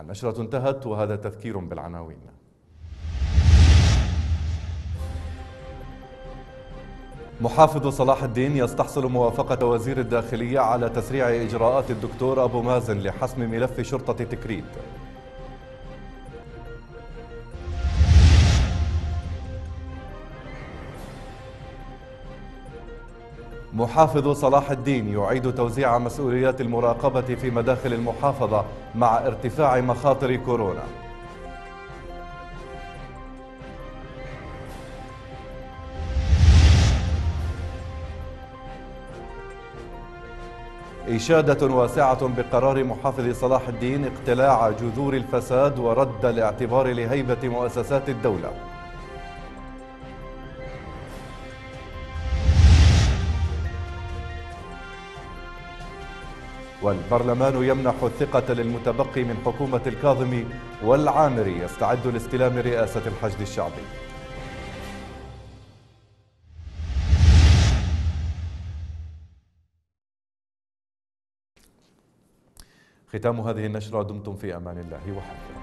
النشرة انتهت وهذا تذكير بالعناوين. محافظ صلاح الدين يستحصل موافقة وزير الداخلية على تسريع إجراءات الدكتور أبو مازن لحسم ملف شرطة تكريت. محافظ صلاح الدين يعيد توزيع مسؤوليات المراقبة في مداخل المحافظة مع ارتفاع مخاطر كورونا. إشادة واسعة بقرار محافظ صلاح الدين اقتلاع جذور الفساد ورد الاعتبار لهيبة مؤسسات الدولة. والبرلمان يمنح الثقة للمتبقي من حكومة الكاظمي والعامري يستعد لاستلام رئاسة الحشد الشعبي. ختام هذه النشرة دمتم في أمان الله وحفظه